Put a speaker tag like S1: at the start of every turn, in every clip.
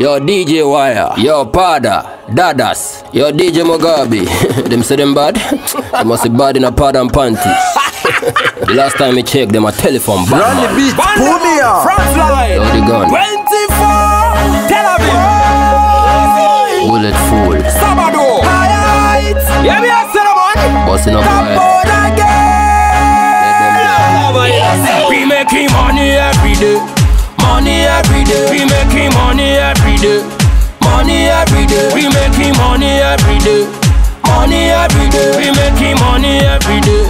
S1: Yo DJ Wire, yo Pada, Dadas, yo DJ Mugabe. them say them bad? they must be bad in a pad and panty. the last time I checked them a telephone bad
S2: Run the
S1: man.
S2: beat, pull me up.
S3: Front line.
S1: Yo the gun,
S3: 24. Tel Aviv.
S1: bullet fool,
S3: Sabado. Alright. Yeah, me a say the man.
S1: busting up
S3: Come
S1: wire.
S3: on again. We making money every day. Money every day. We making money every day. Money every day. We making money every day. Money every day. We making money every day.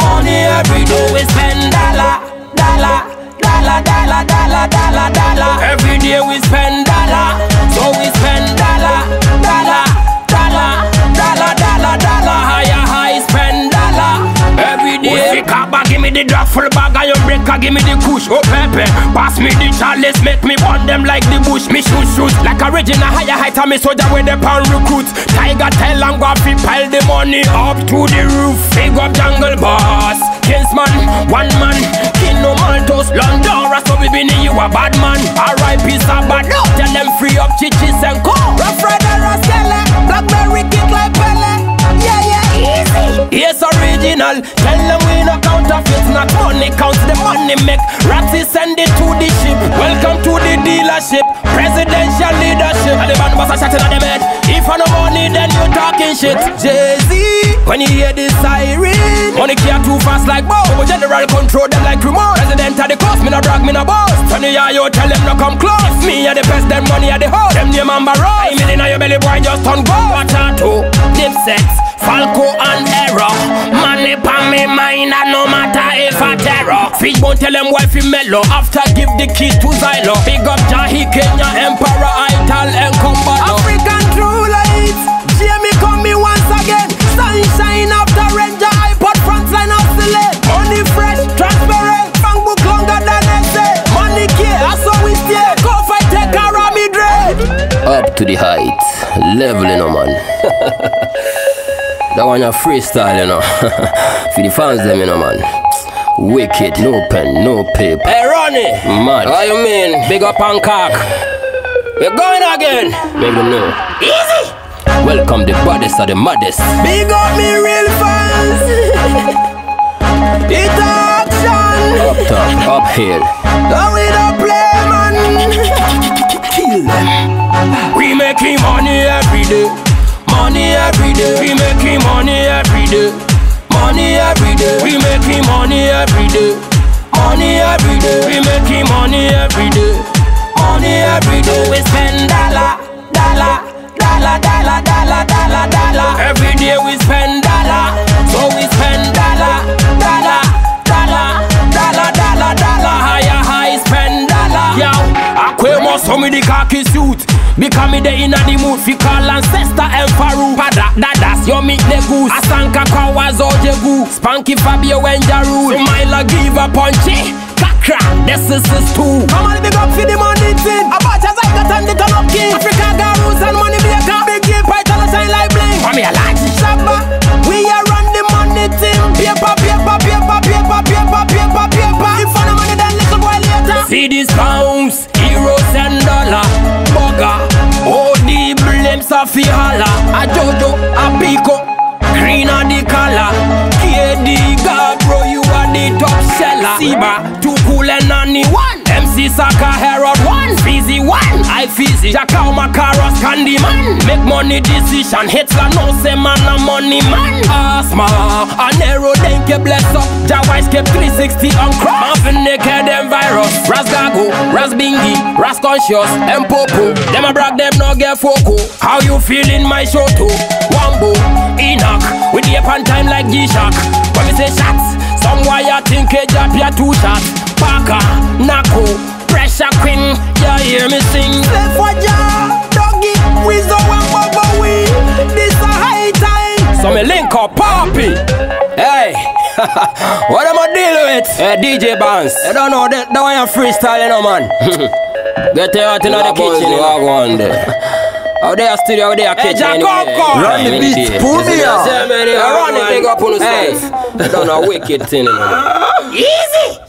S3: Money every day. We spend dollar, dollar, dollar, dollar, dollar, dollar, dollar. Every day we spend duffel bag, I your breaker, give me the kush. Oh pepe, pass me the chalice, make me burn them like the bush. Me shoot shoot like original higher height, and me soldier with the pound recruit. Tiger tell and go fi pile the money up to the roof. Big up jungle boss, Kingsman, one man, King no Maltos, Londora, so we been you a bad man. R.I.P. Sabado, tell them free up chichis and original. Tell them we no counterfeit, not money counts the money make. Ratty send it to the ship. Welcome to the dealership. Presidential leadership. And the band boss a shot in the head. If I no money, then you talking shit. Jay Z, when you hear the siren, money can't too fast like bow. General control them like remote. President of the coast, me no brag, me no. When you hear you tell them no come close. Me are the best, them money at the house. Them name and barrel. I mean in your belly, boy, just turn go. Watch out, too. Dipset, Falco and if I terror. Bone tell them wifey mellow. After give the keys to Zylo. Big up Jahi Kenya, Emperor Ital and Combado. African true lights. Jamie come me once again. Sunshine after Ranger, iPod frontline oscillate. Money fresh, transparent. Bank book longer than essay. Money care, that's how we stay. Go fight, take care of me dread.
S1: Up to the height, level you know man. that one a freestyle you know. For the fans them you know man. Wicked, no pen, no paper.
S3: Hey Ronnie,
S1: Mad.
S3: how you mean? Big up Hancock. We're going again.
S1: Them know.
S3: Easy.
S1: Welcome the baddest of the maddest.
S3: Big up me real fans. It's action.
S1: Up top, uphill.
S3: Now we don't play, man. Kill them. We making money every day. Money every day. We making money every day. Money every day. We making money every day. Money every day. We me the khaki suit. Because me the inna the mood fi call ancestor Emperor Pada, dadas, yo meet the goose. Asanka Kawazo Jegu Spanky Fabio and Wenjaru Sumaila give a punchy. Kakra, this is this too Come on, big up for the money thing. About as I got on the turn up king. Africa Garus and money maker Big game. Python shine like bling. Come here, like Shabba We are run the money thing. Paper, paper, paper, paper, paper, paper, paper. If I no money then little boy later. See these pounds, of the holla. A Jojo, a Pico, green on the collar KD, Gabro, you are the top seller. Siba, too cool and one. MC Saka, Herod one. Fizzy one, I Fizzy Jacau, Macaros, Candyman Make money decision, Hitler no say man a money man. Asma, a narrow then ke bless up. Jawais kept 360 on cross. Muffin naked them virus Rasgago, Rasbingi, Rasconscious, Mpopo Them a brag them no get foco How you feeling my show too? Wambo, Enoch With the upon time like G-Shock. When me say shots Some wire think a drop ya two shots. Parker, Nako, Pressure Queen You hear me sing. Play for ya, doggy Rizzo and Bobo we This a high time. So me link up Poppy Hey What am I dealing? Hey DJ Bounce You don't know that, that one you freestyle you know man Get your out in the kitchen you know.
S1: one there.
S3: Out there studio, out there kitchen.
S2: Jack
S3: anyway.
S2: Run the beat, pull me
S3: You
S2: up.
S3: see me,
S1: I run it, big up on the
S3: Hey.
S1: self. Done a wicked thing, you know.
S3: Easy.